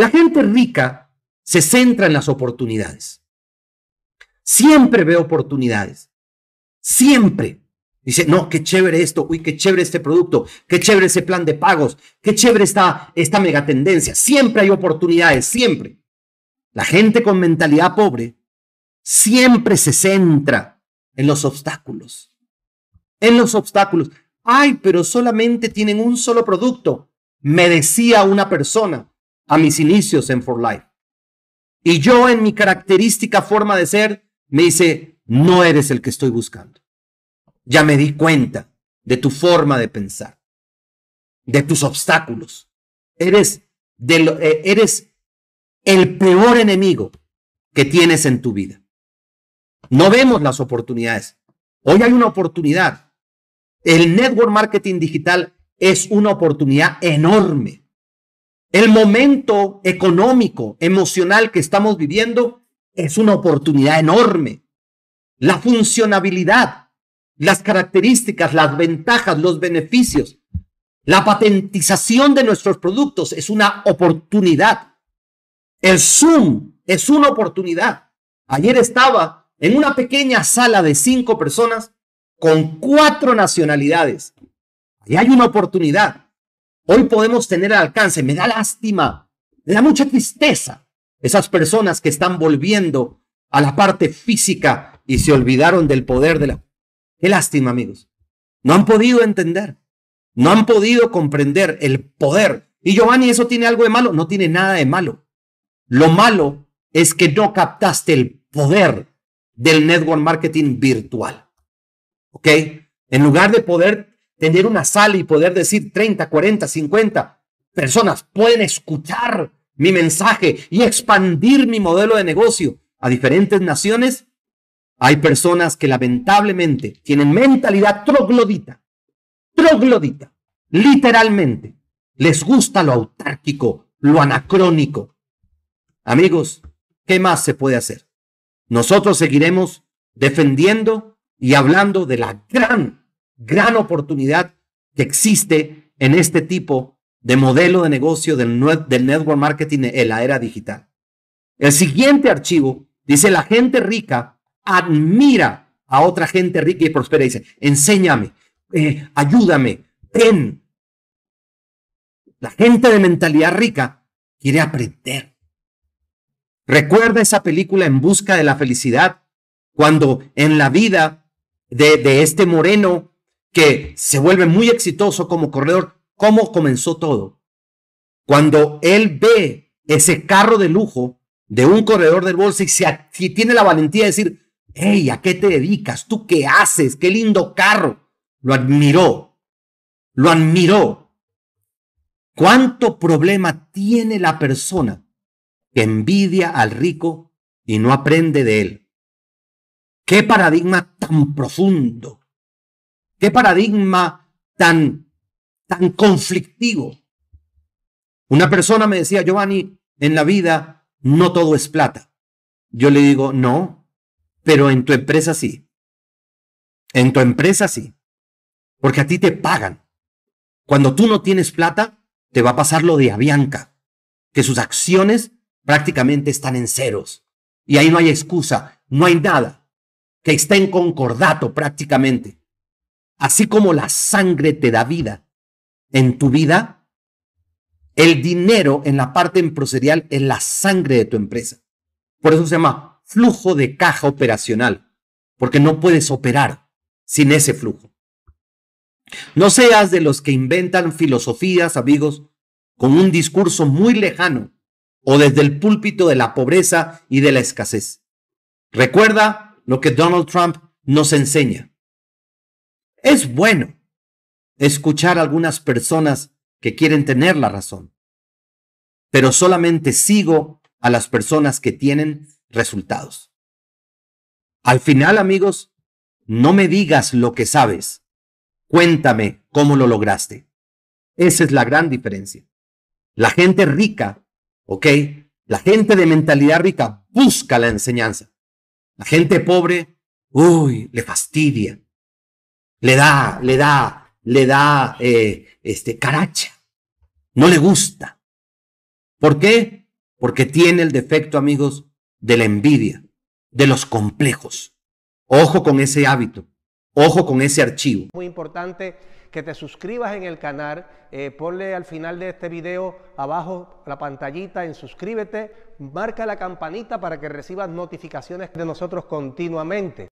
La gente rica se centra en las oportunidades. Siempre ve oportunidades. Siempre. Dice, no, qué chévere esto, uy, qué chévere este producto, qué chévere ese plan de pagos, qué chévere esta, esta megatendencia. Siempre hay oportunidades, siempre. La gente con mentalidad pobre siempre se centra en los obstáculos. En los obstáculos. Ay, pero solamente tienen un solo producto, me decía una persona a mis inicios en For Life. Y yo en mi característica forma de ser, me dice, no eres el que estoy buscando. Ya me di cuenta de tu forma de pensar, de tus obstáculos. Eres, eh, eres el peor enemigo que tienes en tu vida. No vemos las oportunidades. Hoy hay una oportunidad. El network marketing digital es una oportunidad enorme. El momento económico, emocional que estamos viviendo es una oportunidad enorme. La funcionabilidad, las características, las ventajas, los beneficios, la patentización de nuestros productos es una oportunidad. El Zoom es una oportunidad. Ayer estaba en una pequeña sala de cinco personas con cuatro nacionalidades. Y hay una oportunidad. Hoy podemos tener al alcance. Me da lástima, me da mucha tristeza esas personas que están volviendo a la parte física y se olvidaron del poder de la... Qué lástima, amigos. No han podido entender, no han podido comprender el poder. Y Giovanni, ¿eso tiene algo de malo? No tiene nada de malo. Lo malo es que no captaste el poder del network marketing virtual. ¿Ok? En lugar de poder tener una sala y poder decir 30, 40, 50 personas pueden escuchar mi mensaje y expandir mi modelo de negocio a diferentes naciones, hay personas que lamentablemente tienen mentalidad troglodita, troglodita, literalmente. Les gusta lo autárquico, lo anacrónico. Amigos, ¿qué más se puede hacer? Nosotros seguiremos defendiendo y hablando de la gran, gran oportunidad que existe en este tipo de modelo de negocio del, del network marketing en la era digital. El siguiente archivo dice, la gente rica admira a otra gente rica y prospera. Dice, enséñame, eh, ayúdame, ten. La gente de mentalidad rica quiere aprender. Recuerda esa película En Busca de la Felicidad, cuando en la vida de, de este moreno que se vuelve muy exitoso como corredor, cómo comenzó todo. Cuando él ve ese carro de lujo de un corredor del bolsa y si tiene la valentía de decir, hey, ¿a qué te dedicas? ¿Tú qué haces? ¡Qué lindo carro! Lo admiró, lo admiró. ¿Cuánto problema tiene la persona que envidia al rico y no aprende de él? ¿Qué paradigma tan profundo? ¿Qué paradigma tan tan conflictivo. Una persona me decía, Giovanni, en la vida no todo es plata. Yo le digo, no, pero en tu empresa sí. En tu empresa sí. Porque a ti te pagan. Cuando tú no tienes plata, te va a pasar lo de Avianca, que sus acciones prácticamente están en ceros. Y ahí no hay excusa, no hay nada, que está en concordato prácticamente. Así como la sangre te da vida, en tu vida, el dinero en la parte empresarial es la sangre de tu empresa. Por eso se llama flujo de caja operacional, porque no puedes operar sin ese flujo. No seas de los que inventan filosofías, amigos, con un discurso muy lejano o desde el púlpito de la pobreza y de la escasez. Recuerda lo que Donald Trump nos enseña. Es bueno escuchar a algunas personas que quieren tener la razón, pero solamente sigo a las personas que tienen resultados. Al final, amigos, no me digas lo que sabes, cuéntame cómo lo lograste. Esa es la gran diferencia. La gente rica, ¿ok? La gente de mentalidad rica busca la enseñanza. La gente pobre, uy, le fastidia. Le da, le da le da eh, este, caracha, no le gusta. ¿Por qué? porque tiene el defecto, amigos, de la envidia, de los complejos. Ojo con ese hábito, ojo con ese archivo. Muy importante que te suscribas en el canal, eh, ponle al final de este video abajo la pantallita en suscríbete, marca la campanita para que recibas notificaciones de nosotros continuamente.